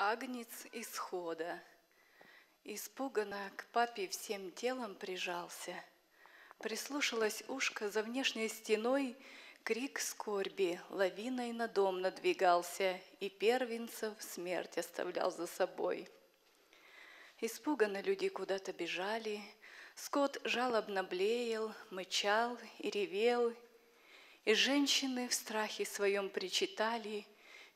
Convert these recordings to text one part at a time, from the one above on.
Агнец исхода. Испуганно к папе всем телом прижался. Прислушалась ушко за внешней стеной, Крик скорби лавиной на дом надвигался, И первенцев смерть оставлял за собой. Испуганно люди куда-то бежали, Скот жалобно блеял, мычал и ревел, И женщины в страхе своем причитали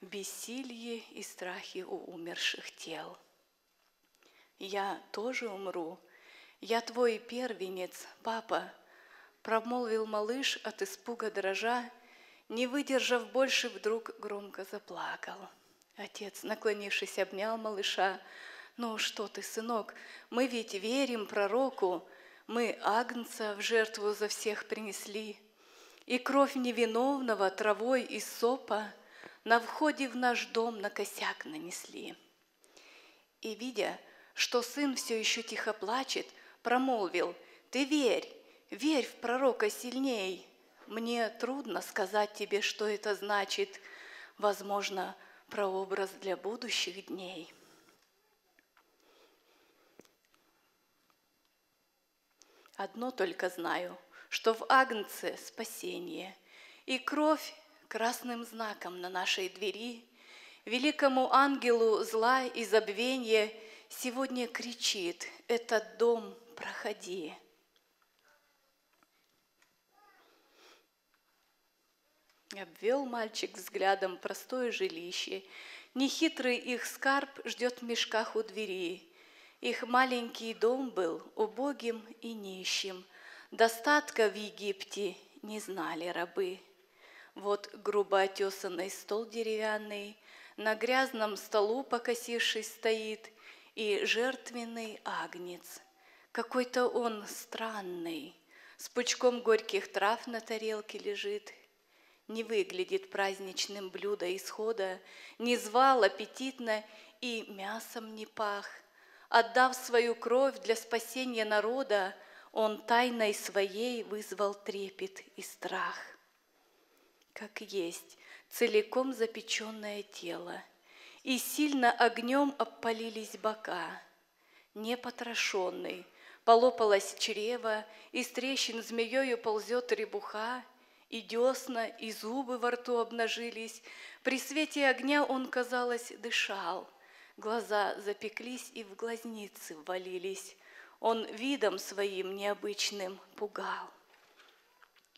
Бессилье и страхи у умерших тел. Я тоже умру, я твой первенец, папа, Промолвил малыш от испуга дрожа, Не выдержав больше, вдруг громко заплакал. Отец, наклонившись, обнял малыша. «Ну что ты, сынок, мы ведь верим пророку, Мы агнца в жертву за всех принесли, И кровь невиновного травой из сопа На входе в наш дом на косяк нанесли». И, видя, что сын все еще тихо плачет, промолвил, «Ты верь, Верь в пророка сильней. Мне трудно сказать тебе, что это значит. Возможно, прообраз для будущих дней. Одно только знаю, что в Агнце спасение, и кровь красным знаком на нашей двери, великому ангелу зла и забвения сегодня кричит «Этот дом проходи». Обвел мальчик взглядом простое жилище. Нехитрый их скарб ждет в мешках у двери. Их маленький дом был убогим и нищим. Достатка в Египте не знали рабы. Вот грубо отесанный стол деревянный, На грязном столу покосившись стоит, И жертвенный агнец. Какой-то он странный, С пучком горьких трав на тарелке лежит, не выглядит праздничным блюдо исхода, не звал аппетитно и мясом не пах. Отдав свою кровь для спасения народа, он тайной своей вызвал трепет и страх. Как есть целиком запеченное тело, и сильно огнем обпалились бока. Непотрошенный, полопалось чрево, из трещин змеёю ползет требуха, и десна, и зубы во рту обнажились. При свете огня он, казалось, дышал. Глаза запеклись и в глазницы ввалились. Он видом своим необычным пугал.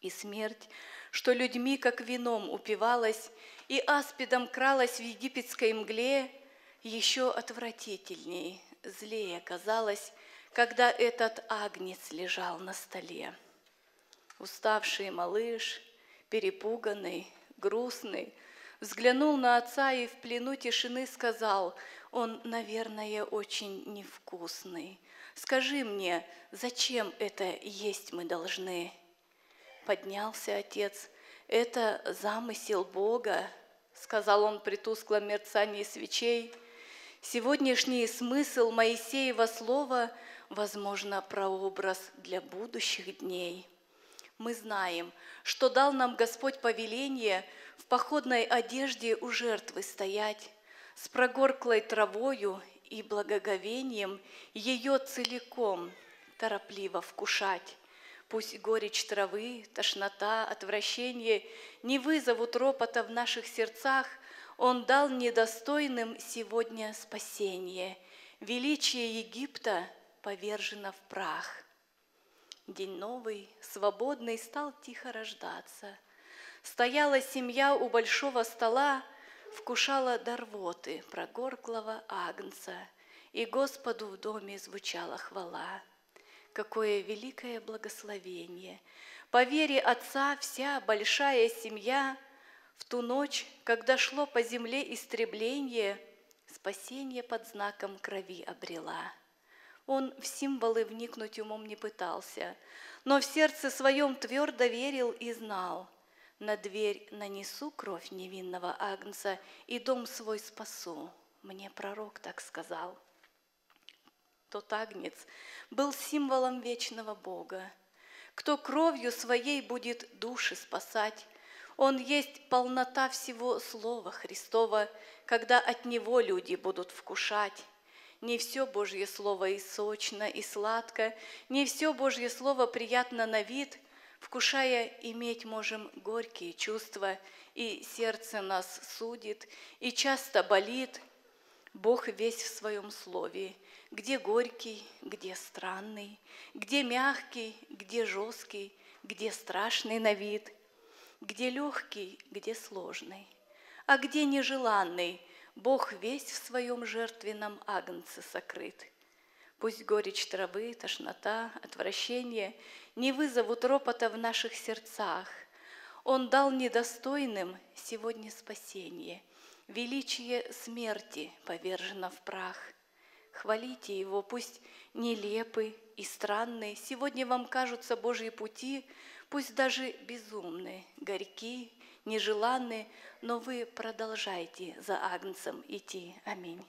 И смерть, что людьми, как вином, упивалась, и аспидом кралась в египетской мгле, еще отвратительней, злее казалось, когда этот агнец лежал на столе. Уставший малыш, перепуганный, грустный, взглянул на отца и в плену тишины сказал, он, наверное, очень невкусный. Скажи мне, зачем это есть мы должны? Поднялся отец. Это замысел Бога, сказал он при тусклом мерцании свечей. Сегодняшний смысл Моисеева слова, возможно, прообраз для будущих дней – мы знаем, что дал нам Господь повеление в походной одежде у жертвы стоять, с прогорклой травою и благоговением ее целиком торопливо вкушать. Пусть горечь травы, тошнота, отвращение не вызовут ропота в наших сердцах, Он дал недостойным сегодня спасение. Величие Египта повержено в прах. День новый, свободный, стал тихо рождаться. Стояла семья у большого стола, вкушала дарвоты прогорклого агнца, и Господу в доме звучала хвала. Какое великое благословение! По вере Отца вся большая семья в ту ночь, когда шло по земле истребление, спасение под знаком крови обрела – он в символы вникнуть умом не пытался, но в сердце своем твердо верил и знал. На дверь нанесу кровь невинного агнца и дом свой спасу. Мне пророк так сказал. Тот агнец был символом вечного Бога. Кто кровью своей будет души спасать, он есть полнота всего Слова Христова, когда от Него люди будут вкушать. Не все Божье Слово и сочно, и сладко, не все Божье Слово приятно на вид, вкушая, иметь можем горькие чувства, и сердце нас судит, и часто болит. Бог весь в своем Слове, где горький, где странный, где мягкий, где жесткий, где страшный на вид, где легкий, где сложный, а где нежеланный, Бог весь в своем жертвенном агнце сокрыт. Пусть горечь травы, тошнота, отвращение не вызовут ропота в наших сердцах. Он дал недостойным сегодня спасение, величие смерти повержено в прах. Хвалите Его, пусть нелепы и странные сегодня вам кажутся Божьи пути, пусть даже безумные, горьки, нежеланные, но вы продолжайте за Агнцем идти. Аминь.